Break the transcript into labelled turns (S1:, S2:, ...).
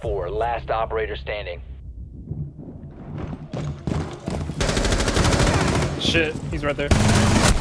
S1: 4, last operator standing.
S2: Shit, he's right there.